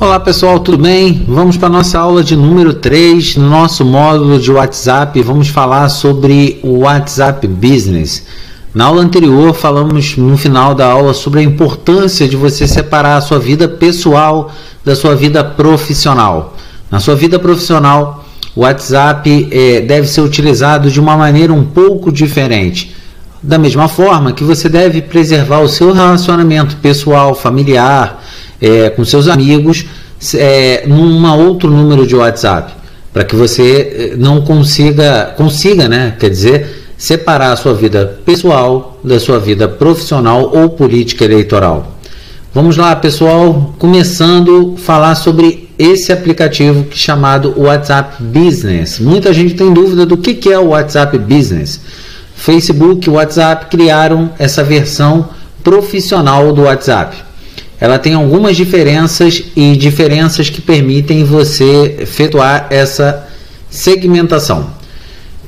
Olá pessoal, tudo bem? Vamos para a nossa aula de número 3, no nosso módulo de WhatsApp. Vamos falar sobre o WhatsApp Business. Na aula anterior, falamos no final da aula sobre a importância de você separar a sua vida pessoal da sua vida profissional. Na sua vida profissional, o WhatsApp é, deve ser utilizado de uma maneira um pouco diferente. Da mesma forma que você deve preservar o seu relacionamento pessoal, familiar, é, com seus amigos é, num outro número de WhatsApp, para que você é, não consiga, consiga, né, quer dizer, separar a sua vida pessoal da sua vida profissional ou política eleitoral. Vamos lá, pessoal, começando a falar sobre esse aplicativo chamado WhatsApp Business. Muita gente tem dúvida do que, que é o WhatsApp Business. Facebook e WhatsApp criaram essa versão profissional do WhatsApp ela tem algumas diferenças e diferenças que permitem você efetuar essa segmentação.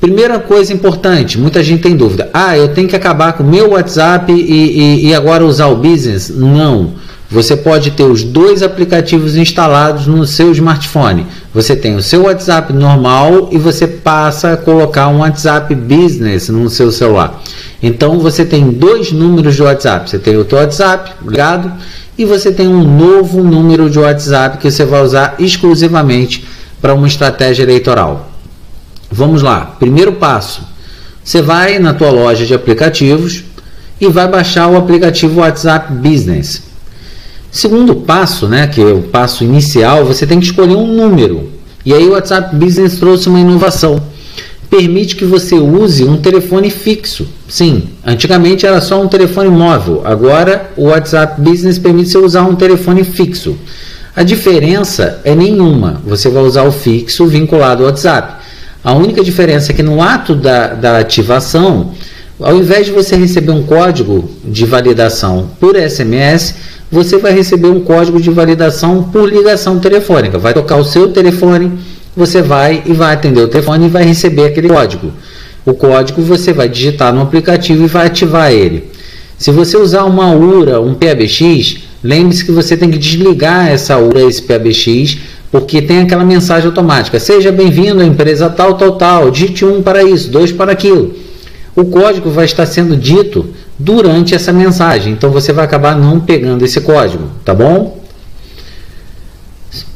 Primeira coisa importante, muita gente tem dúvida. Ah, eu tenho que acabar com o meu WhatsApp e, e, e agora usar o Business? Não. Você pode ter os dois aplicativos instalados no seu smartphone. Você tem o seu WhatsApp normal e você passa a colocar um WhatsApp Business no seu celular. Então você tem dois números de WhatsApp. Você tem o teu WhatsApp ligado e você tem um novo número de WhatsApp que você vai usar exclusivamente para uma estratégia eleitoral. Vamos lá. Primeiro passo. Você vai na tua loja de aplicativos e vai baixar o aplicativo WhatsApp Business. Segundo passo, né, que é o passo inicial, você tem que escolher um número. E aí o WhatsApp Business trouxe uma inovação permite que você use um telefone fixo. Sim, antigamente era só um telefone móvel, agora o WhatsApp Business permite você usar um telefone fixo. A diferença é nenhuma, você vai usar o fixo vinculado ao WhatsApp. A única diferença é que no ato da, da ativação, ao invés de você receber um código de validação por SMS, você vai receber um código de validação por ligação telefônica. Vai tocar o seu telefone você vai e vai atender o telefone e vai receber aquele código. O código você vai digitar no aplicativo e vai ativar ele. Se você usar uma URA, um PABX, lembre-se que você tem que desligar essa URA, esse PABX, porque tem aquela mensagem automática. Seja bem-vindo à empresa tal, tal, tal. Digite um para isso, dois para aquilo. O código vai estar sendo dito durante essa mensagem, então você vai acabar não pegando esse código, tá bom?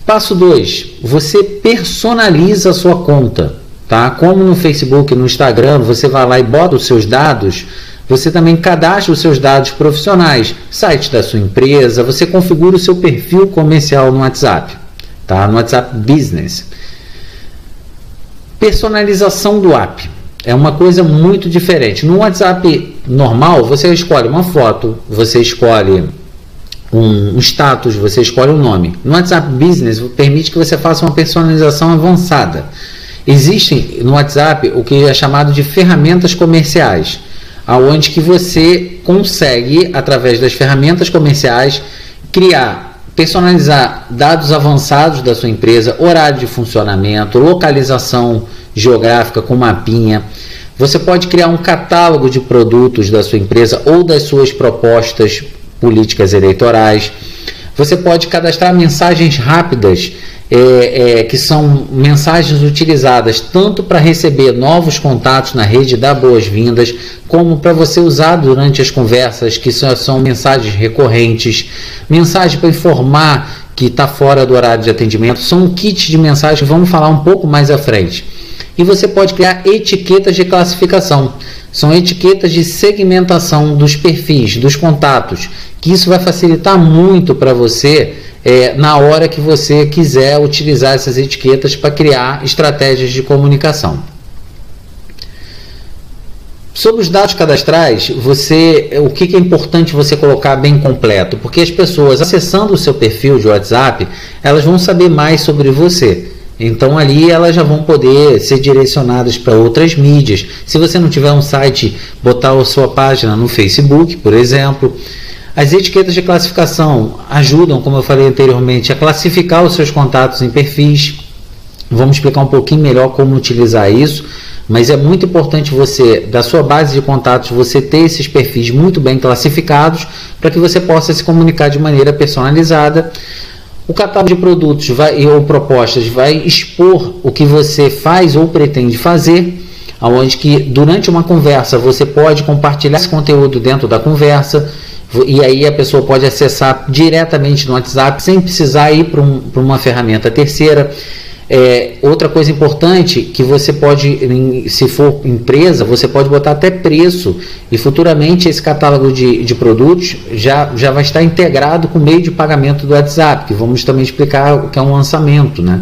Passo 2, você personaliza a sua conta, tá? Como no Facebook, no Instagram, você vai lá e bota os seus dados, você também cadastra os seus dados profissionais, site da sua empresa, você configura o seu perfil comercial no WhatsApp, tá? No WhatsApp Business. Personalização do app é uma coisa muito diferente. No WhatsApp normal, você escolhe uma foto, você escolhe um, status, você escolhe o um nome. No WhatsApp Business permite que você faça uma personalização avançada. Existem no WhatsApp o que é chamado de ferramentas comerciais, aonde que você consegue através das ferramentas comerciais criar, personalizar dados avançados da sua empresa, horário de funcionamento, localização geográfica com mapinha. Você pode criar um catálogo de produtos da sua empresa ou das suas propostas políticas eleitorais. Você pode cadastrar mensagens rápidas, é, é, que são mensagens utilizadas tanto para receber novos contatos na rede da boas-vindas, como para você usar durante as conversas, que são, são mensagens recorrentes, mensagens para informar que está fora do horário de atendimento. São um kit de mensagens que vamos falar um pouco mais à frente. E você pode criar etiquetas de classificação. São etiquetas de segmentação dos perfis, dos contatos, que isso vai facilitar muito para você é, na hora que você quiser utilizar essas etiquetas para criar estratégias de comunicação. Sobre os dados cadastrais, você, o que é importante você colocar bem completo? Porque as pessoas acessando o seu perfil de WhatsApp, elas vão saber mais sobre você. Então ali elas já vão poder ser direcionadas para outras mídias. Se você não tiver um site, botar a sua página no Facebook, por exemplo. As etiquetas de classificação ajudam, como eu falei anteriormente, a classificar os seus contatos em perfis. Vamos explicar um pouquinho melhor como utilizar isso, mas é muito importante você, da sua base de contatos, você ter esses perfis muito bem classificados para que você possa se comunicar de maneira personalizada O catálogo de produtos vai, ou propostas vai expor o que você faz ou pretende fazer, aonde que durante uma conversa você pode compartilhar esse conteúdo dentro da conversa e aí a pessoa pode acessar diretamente no WhatsApp sem precisar ir para um, uma ferramenta terceira. É, outra coisa importante que você pode, se for empresa, você pode botar até preço e futuramente esse catálogo de, de produtos já, já vai estar integrado com o meio de pagamento do WhatsApp, que vamos também explicar o que é um lançamento, né?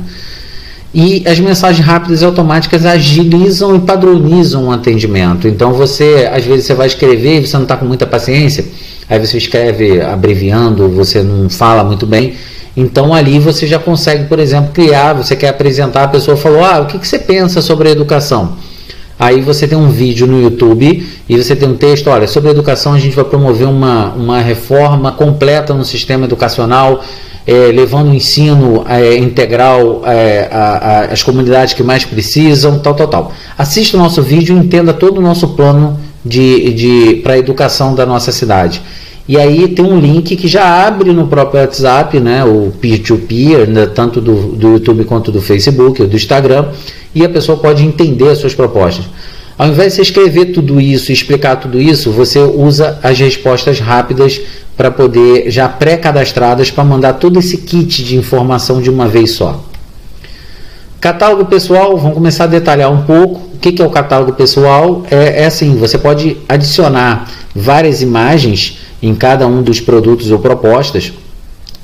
E as mensagens rápidas e automáticas agilizam e padronizam o atendimento. Então você, às vezes, você vai escrever e você não está com muita paciência, aí você escreve abreviando, você não fala muito bem então ali você já consegue, por exemplo, criar, você quer apresentar, a pessoa falou, ah, o que, que você pensa sobre a educação? Aí você tem um vídeo no YouTube e você tem um texto, olha, sobre a educação a gente vai promover uma, uma reforma completa no sistema educacional, é, levando o ensino é, integral é, às comunidades que mais precisam, tal, tal, tal. Assista o nosso vídeo e entenda todo o nosso plano de, de, para a educação da nossa cidade. E aí tem um link que já abre no próprio WhatsApp, né, o peer-to-peer, né, tanto do, do YouTube quanto do Facebook ou do Instagram, e a pessoa pode entender as suas propostas. Ao invés de você escrever tudo isso explicar tudo isso, você usa as respostas rápidas para poder, já pré-cadastradas, para mandar todo esse kit de informação de uma vez só. Catálogo pessoal, vamos começar a detalhar um pouco. O que é o catálogo pessoal? É, é assim, você pode adicionar várias imagens em cada um dos produtos ou propostas.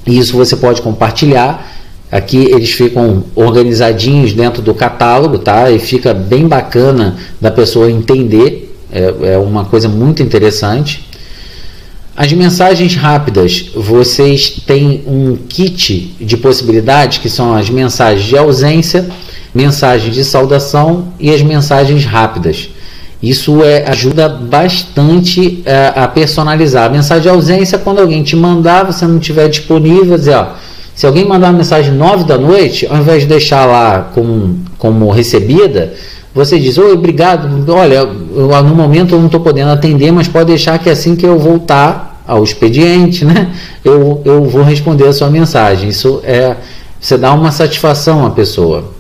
E isso você pode compartilhar. Aqui eles ficam organizadinhos dentro do catálogo, tá? E fica bem bacana da pessoa entender. É, é uma coisa muito interessante. As mensagens rápidas, vocês têm um kit de possibilidades que são as mensagens de ausência, mensagens de saudação e as mensagens rápidas. Isso é, ajuda bastante é, a personalizar. A mensagem de ausência, quando alguém te mandar, você não estiver disponível, dizer, ó, se alguém mandar uma mensagem 9 da noite, ao invés de deixar lá como, como recebida, você diz, oi, obrigado, olha, eu, no momento eu não estou podendo atender, mas pode deixar que assim que eu voltar ao expediente, né, eu, eu vou responder a sua mensagem. Isso é, você dá uma satisfação à pessoa.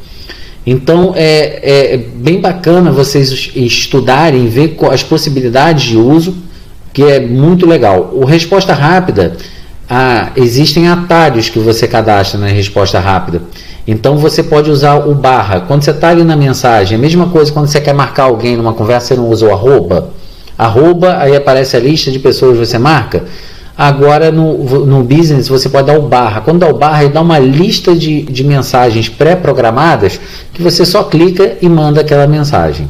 Então é, é bem bacana vocês estudarem, ver as possibilidades de uso, que é muito legal. O resposta rápida, ah, existem atalhos que você cadastra na resposta rápida. Então você pode usar o barra. Quando você está ali na mensagem, a mesma coisa quando você quer marcar alguém numa conversa, você não usa o arroba. Arroba, aí aparece a lista de pessoas que você marca. Agora no, no business você pode dar o barra. Quando dá o barra, ele dá uma lista de, de mensagens pré-programadas que você só clica e manda aquela mensagem.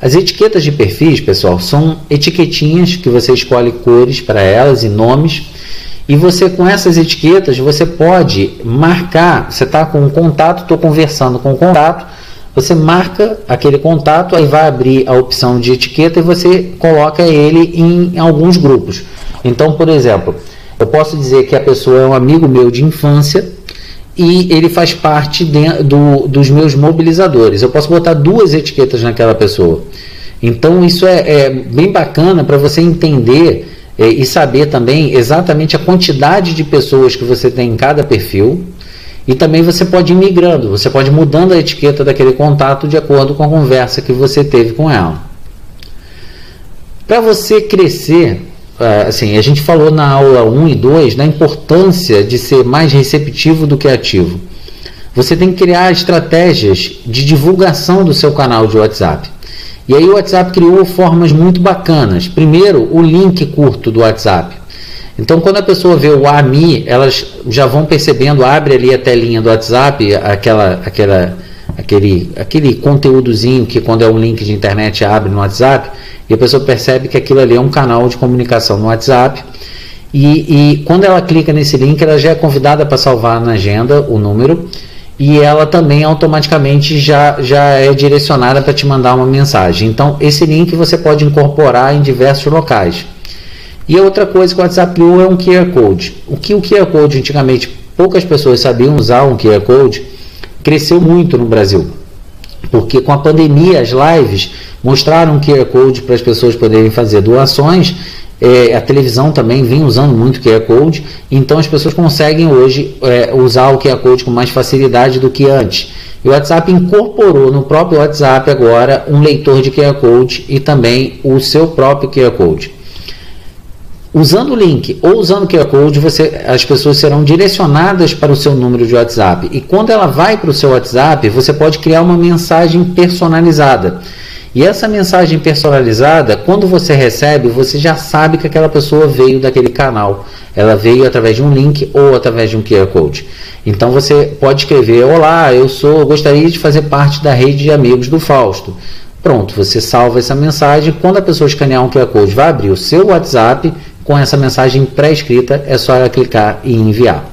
As etiquetas de perfis, pessoal, são etiquetinhas que você escolhe cores para elas e nomes. E você com essas etiquetas você pode marcar. Você está com um contato, estou conversando com um contato. Você marca aquele contato, aí vai abrir a opção de etiqueta e você coloca ele em alguns grupos. Então, por exemplo, eu posso dizer que a pessoa é um amigo meu de infância e ele faz parte de, do, dos meus mobilizadores. Eu posso botar duas etiquetas naquela pessoa. Então, isso é, é bem bacana para você entender é, e saber também exatamente a quantidade de pessoas que você tem em cada perfil. E também você pode ir migrando, você pode ir mudando a etiqueta daquele contato de acordo com a conversa que você teve com ela. Para você crescer assim, a gente falou na aula 1 e 2 da importância de ser mais receptivo do que ativo. Você tem que criar estratégias de divulgação do seu canal de WhatsApp. E aí o WhatsApp criou formas muito bacanas. Primeiro, o link curto do WhatsApp. Então, quando a pessoa vê o AMI, elas já vão percebendo, abre ali a telinha do WhatsApp, aquela, aquela, aquele, aquele conteúdozinho que quando é um link de internet abre no WhatsApp, e a pessoa percebe que aquilo ali é um canal de comunicação no WhatsApp. E, e quando ela clica nesse link, ela já é convidada para salvar na agenda o número e ela também automaticamente já, já é direcionada para te mandar uma mensagem. Então, esse link você pode incorporar em diversos locais. E outra coisa que o WhatsApp criou é um QR Code. O que o QR Code antigamente poucas pessoas sabiam usar um QR Code, cresceu muito no Brasil. Porque com a pandemia, as lives mostraram QR Code para as pessoas poderem fazer doações. é, a televisão também vem usando muito QR Code, então as pessoas conseguem hoje é, usar o QR Code com mais facilidade do que antes. E o WhatsApp incorporou no próprio WhatsApp agora um leitor de QR Code e também o seu próprio QR Code. Usando o link ou usando o QR Code, você, as pessoas serão direcionadas para o seu número de WhatsApp. E quando ela vai para o seu WhatsApp, você pode criar uma mensagem personalizada. E essa mensagem personalizada, quando você recebe, você já sabe que aquela pessoa veio daquele canal. Ela veio através de um link ou através de um QR Code. Então você pode escrever: Olá, eu sou, gostaria de fazer parte da rede de amigos do Fausto. Pronto, você salva essa mensagem. Quando a pessoa escanear um QR Code, vai abrir o seu WhatsApp com essa mensagem pré-escrita, é só clicar e enviar.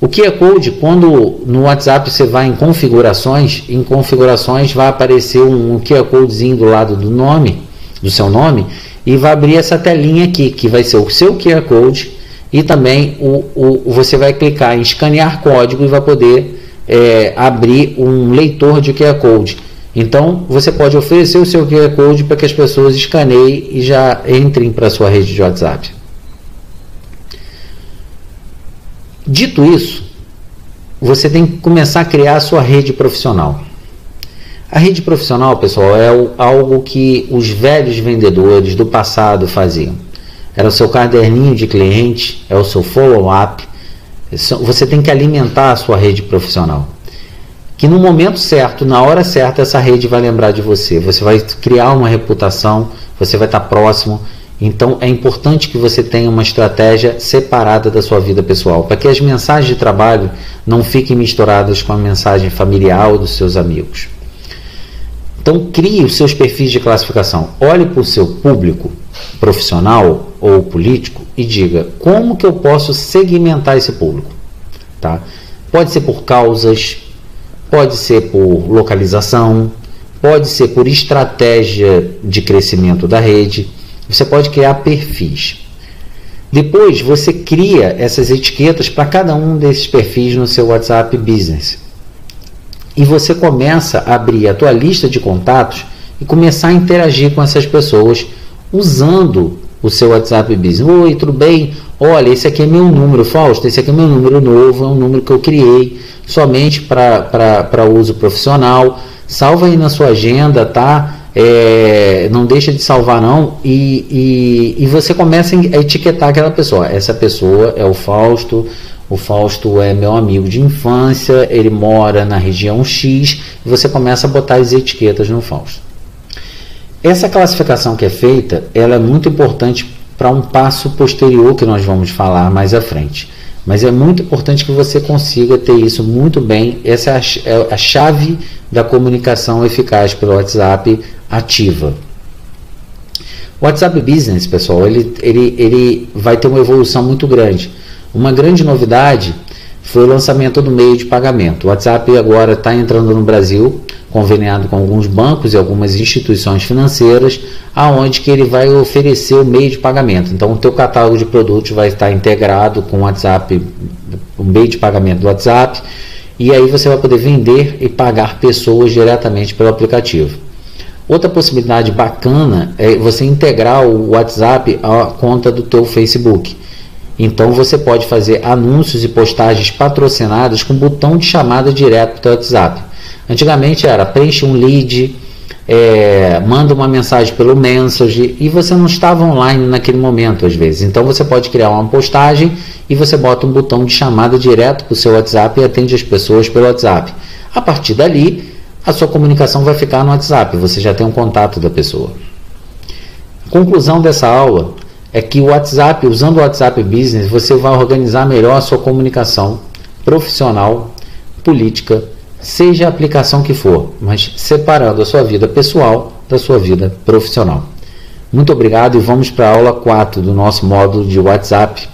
O QR Code, quando no WhatsApp você vai em configurações, em configurações vai aparecer um QR Codezinho do lado do nome, do seu nome, e vai abrir essa telinha aqui, que vai ser o seu QR Code, e também o, o você vai clicar em escanear código e vai poder é, abrir um leitor de QR Code. Então, você pode oferecer o seu QR Code para que as pessoas escaneiem e já entrem para a sua rede de WhatsApp. Dito isso, você tem que começar a criar a sua rede profissional. A rede profissional, pessoal, é algo que os velhos vendedores do passado faziam. Era o seu caderninho de cliente, é o seu follow-up. Você tem que alimentar a sua rede profissional que no momento certo, na hora certa, essa rede vai lembrar de você. Você vai criar uma reputação, você vai estar próximo. Então é importante que você tenha uma estratégia separada da sua vida pessoal, para que as mensagens de trabalho não fiquem misturadas com a mensagem familiar ou dos seus amigos. Então crie os seus perfis de classificação. Olhe para o seu público profissional ou político e diga como que eu posso segmentar esse público. Tá? Pode ser por causas, pode ser por localização, pode ser por estratégia de crescimento da rede. Você pode criar perfis. Depois você cria essas etiquetas para cada um desses perfis no seu WhatsApp Business. E você começa a abrir a tua lista de contatos e começar a interagir com essas pessoas usando o seu WhatsApp Business. Oi, tudo bem? Olha, esse aqui é meu número, Fausto, esse aqui é meu número novo, é um número que eu criei somente para uso profissional. Salva aí na sua agenda, tá? É, não deixa de salvar não e, e, e, você começa a etiquetar aquela pessoa essa pessoa é o Fausto o Fausto é meu amigo de infância ele mora na região X e você começa a botar as etiquetas no Fausto essa classificação que é feita ela é muito importante para um passo posterior que nós vamos falar mais à frente mas é muito importante que você consiga ter isso muito bem. Essa é a, é chave da comunicação eficaz pelo WhatsApp ativa. O WhatsApp Business, pessoal, ele, ele, ele vai ter uma evolução muito grande. Uma grande novidade foi o lançamento do meio de pagamento. O WhatsApp agora está entrando no Brasil conveniado com alguns bancos e algumas instituições financeiras, aonde que ele vai oferecer o meio de pagamento. Então, o teu catálogo de produtos vai estar integrado com o WhatsApp, o meio de pagamento do WhatsApp, e aí você vai poder vender e pagar pessoas diretamente pelo aplicativo. Outra possibilidade bacana é você integrar o WhatsApp à conta do teu Facebook. Então você pode fazer anúncios e postagens patrocinadas com botão de chamada direto para o WhatsApp. Antigamente era preenche um lead, é, manda uma mensagem pelo Message e você não estava online naquele momento às vezes. Então você pode criar uma postagem e você bota um botão de chamada direto para o seu WhatsApp e atende as pessoas pelo WhatsApp. A partir dali, a sua comunicação vai ficar no WhatsApp, você já tem um contato da pessoa. Conclusão dessa aula é que o WhatsApp, usando o WhatsApp Business, você vai organizar melhor a sua comunicação profissional, política, seja a aplicação que for, mas separando a sua vida pessoal da sua vida profissional. Muito obrigado e vamos para a aula 4 do nosso módulo de WhatsApp